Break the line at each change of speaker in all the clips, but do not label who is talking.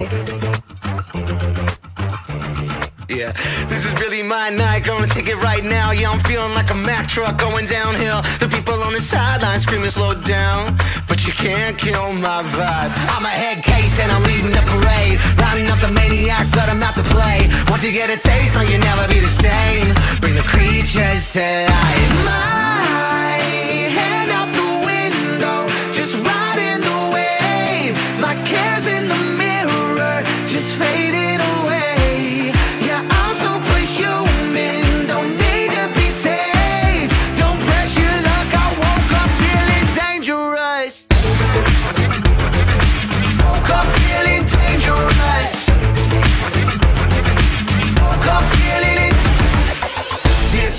Yeah, this is really my night. Gonna take it right now. Yeah, I'm feeling like a Mack truck going downhill. The people on the sideline screaming, slow down. But you can't kill my vibe. I'm a head case and I'm leading the parade. Rounding up the maniacs, them out to play. Once you get a taste, no, you'll never be the same. Bring the creatures to life.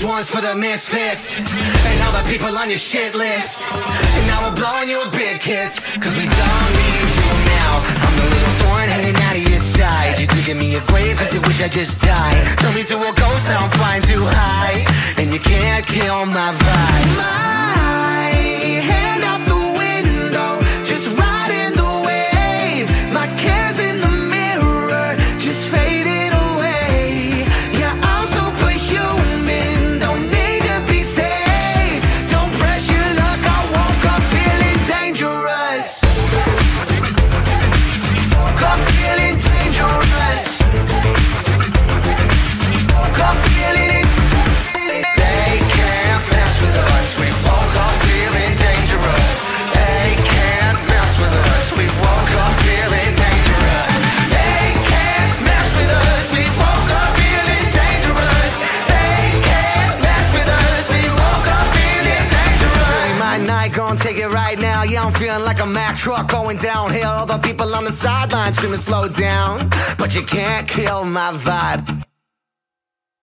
This one's for the misfits. And all the people on your shit list. And now we're blowing you a big kiss. Cause we don't need you now. I'm the little thorn hanging out of your side. You digging me a grave cause you wish I just died. Turn me to a ghost now I'm flying too high. And you can't kill my vibe My night, gon' take it right now. Yeah, I'm feeling like a Mack truck going downhill. All the people on the sidelines screaming slow down. But you can't kill my vibe